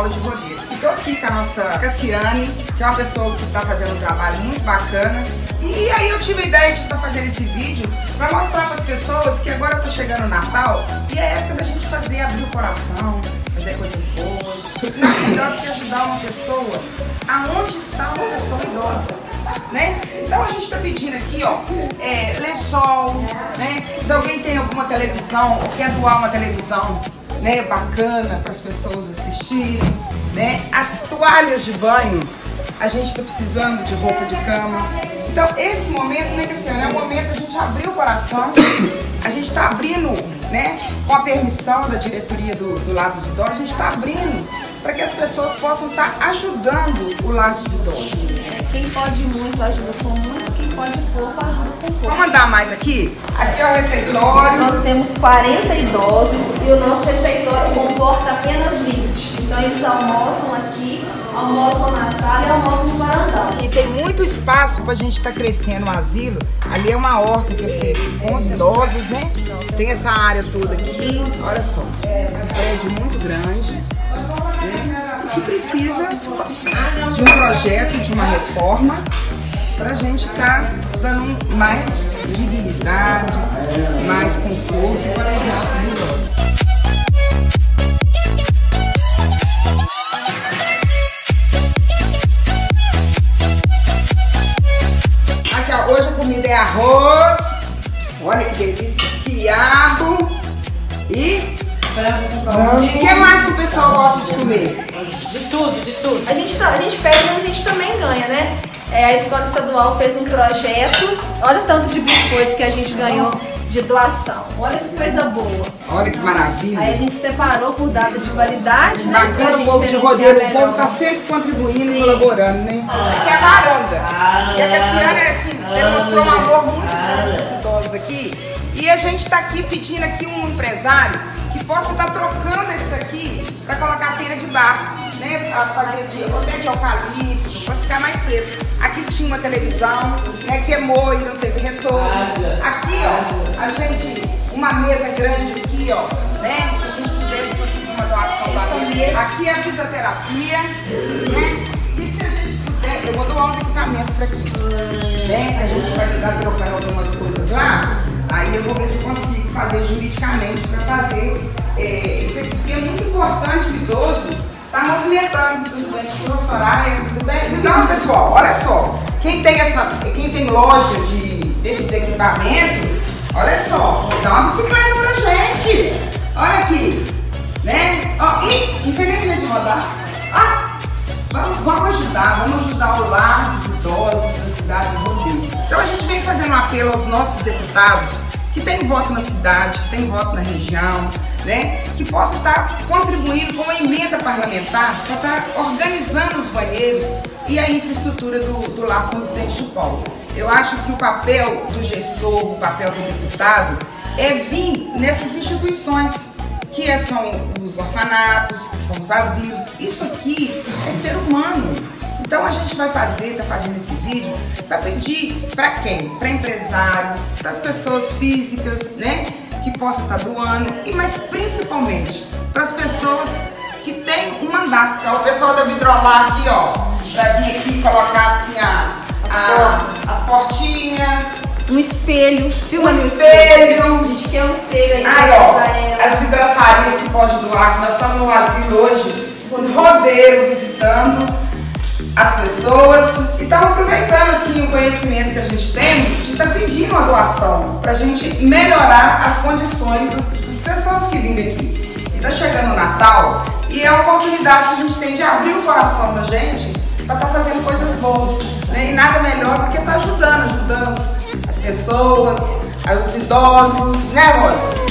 Rodeiro. Estou aqui com a nossa Cassiane, que é uma pessoa que está fazendo um trabalho muito bacana. E aí eu tive a ideia de estar tá fazendo esse vídeo para mostrar para as pessoas que agora está chegando o Natal e é época da gente fazer abrir o coração, fazer coisas boas. Nada melhor do que ajudar uma pessoa aonde está uma pessoa idosa. Né? Então a gente está pedindo aqui, ó, é, lençol, né? Se alguém tem alguma televisão ou quer doar uma televisão, né, bacana para as pessoas assistirem, né? As toalhas de banho, a gente está precisando de roupa de cama. Então esse momento, né, Cristiano, é o momento da gente abrir o coração, a gente está abrindo, né, com a permissão da diretoria do, do Lado dos Idosos, a gente está abrindo para que as pessoas possam estar tá ajudando o Lado dos Idosos. Quem pode muito ajuda com muito, quem pode pouco ajuda com pouco. Vamos andar mais aqui? Aqui é o refeitório. Nós temos 40 idosos e o nosso refeitório comporta apenas 20. Então eles almoçam aqui, almoçam na sala e almoçam no varandão. E tem muito espaço para a gente estar tá crescendo o asilo. Ali é uma horta que é feita com os idosos, né? Tem essa área toda aqui. Olha só, um prédio muito grande. Precisa de um projeto, de uma reforma para a gente estar tá dando mais dignidade, mais conforto para os nossos idosos. Aqui, ó, hoje a comida é arroz, olha que delícia, quiabo e o que mais que o pessoal gosta de comer? De tudo, de tudo. A gente, tá, a gente pede, mas a gente também ganha, né? É, a escola estadual fez um projeto. Olha o tanto de biscoitos que a gente ganhou de doação. Olha que coisa boa. Olha que maravilha. Aí a gente separou por data de validade, né? Bacana o povo de rodeiro, o povo tá sempre contribuindo, Sim. colaborando, né? Isso aqui é a varanda. Ah, e a Cassiana, é assim, demonstrou um amor muito grande aos idosos aqui. E a gente tá aqui pedindo aqui um empresário que possa estar tá trocando isso aqui para colocar teira de barro né, a fazer de, até de eucalipto, para ficar mais fresco. Aqui tinha uma televisão, né, queimou e não teve retorno. Aqui, ó, a gente, uma mesa grande aqui, ó, né, se a gente pudesse conseguir uma doação da mesa. Aqui é a fisioterapia, né, e se a gente puder, eu vou doar uns equipamentos para aqui, né, a gente vai estar trocando algumas coisas lá, aí eu vou ver se consigo fazer juridicamente para fazer é, isso aqui, é muito importante Movimentando. Tudo bem, Soraya? Tudo bem? Então, pessoal, olha só. Quem tem, essa, quem tem loja de, desses equipamentos, olha só, dá uma bicicleta pra gente. Olha aqui. Né? Ó, e não nem de rodar. Ah, vamos, vamos ajudar, vamos ajudar o lar dos idosos da cidade de Rodeio. Então a gente vem fazendo um apelo aos nossos deputados que tem voto na cidade, que tem voto na região, né, que possa estar contribuindo com uma emenda parlamentar para estar organizando os banheiros e a infraestrutura do, do Lar São Vicente de Paulo. Eu acho que o papel do gestor, o papel do deputado é vir nessas instituições que é, são os orfanatos, que são os asilos. Isso aqui é ser humano. Então a gente vai fazer, tá fazendo esse vídeo para pedir para quem? Para empresário, para as pessoas físicas, né? que possa estar doando, e mas principalmente para as pessoas que têm um mandato. Então, o pessoal da Vidrolar aqui, ó, para vir aqui colocar assim a, a, as portinhas. Um espelho. Filma um espelho. A gente quer um espelho aí, aí ó, As vidraçarias que pode doar, que nós estamos no asilo hoje, um rodeiro visitando as pessoas e estamos aproveitando assim o conhecimento que a gente tem de estar tá pedindo uma doação para a gente melhorar as condições das, das pessoas que vivem aqui. Está chegando o Natal e é a oportunidade que a gente tem de abrir o coração da gente para estar tá fazendo coisas boas. Né? E nada melhor do que estar tá ajudando, ajudando as pessoas, os idosos, né, Rosa?